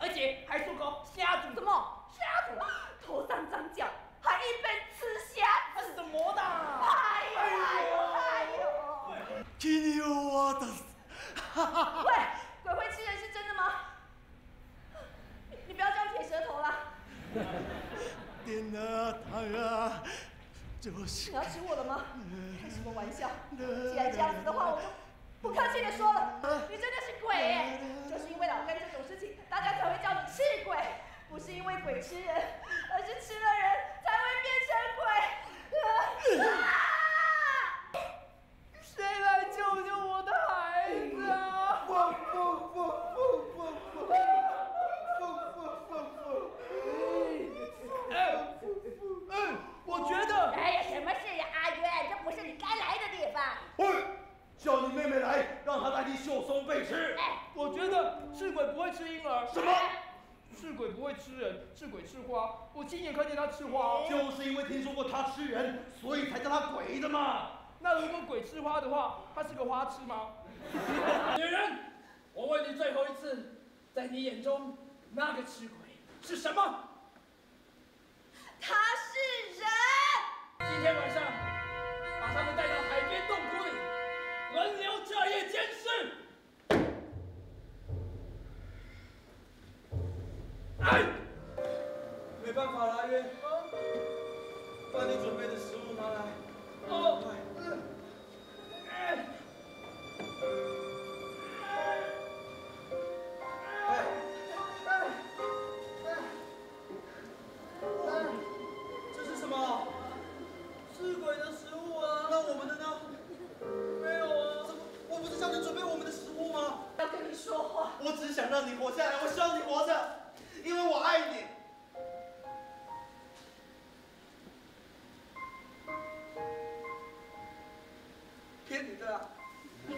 而且还说个虾子，什么？虾子？头上长角，还一边吃虾他是怎么的？哎呦哎呦哎呦！気を渡す。喂，鬼会吃人是真的吗？你你不要这样撇舌头啦！でなたが女子你要吃我了吗？开什么玩笑？既然这样子的话，我就不客气的说了，你真的是鬼耶！ 鬼吃人，而是吃了人才会变成鬼。啊！谁来救救我的孩子啊？我觉得，哎呀，什么事呀，阿渊，这不是你该来的地方。喂，叫你妹妹来，让她代替秀松被吃。哎，我觉得是鬼不会吃婴儿。什么？赤鬼不会吃人，赤鬼吃花。我亲眼看见他吃花。哦就是因为听说过他吃人，所以才叫他鬼的嘛。那如果鬼吃花的话，他是个花痴吗？女人，我问你最后一次，在你眼中那个吃鬼是什么？他是人。今天晚上说话，我只想让你活下来，我希望你活着，因为我爱你。骗你的啊。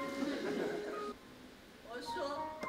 我说。